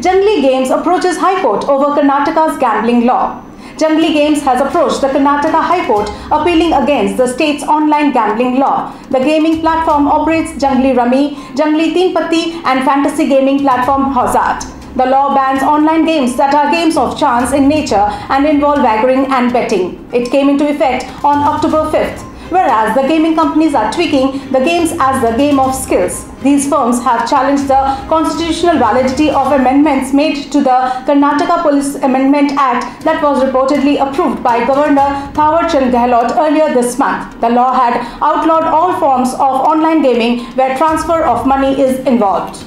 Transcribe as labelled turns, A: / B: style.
A: Junglee Games approaches High Court over Karnataka's gambling law. Junglee Games has approached the Karnataka High Court appealing against the state's online gambling law. The gaming platform operates Junglee Rummy, Junglee Teen Patti and fantasy gaming platform Howzat. The law bans online games that are games of chance in nature and involve wagering and betting. It came into effect on October 5th whereas the gaming companies are tweaking the games as the game of skills. These firms have challenged the constitutional validity of amendments made to the Karnataka Police Amendment Act that was reportedly approved by Governor Thawar Chand Gehlot earlier this month. The law had outlawed all forms of online gaming where transfer of money is involved.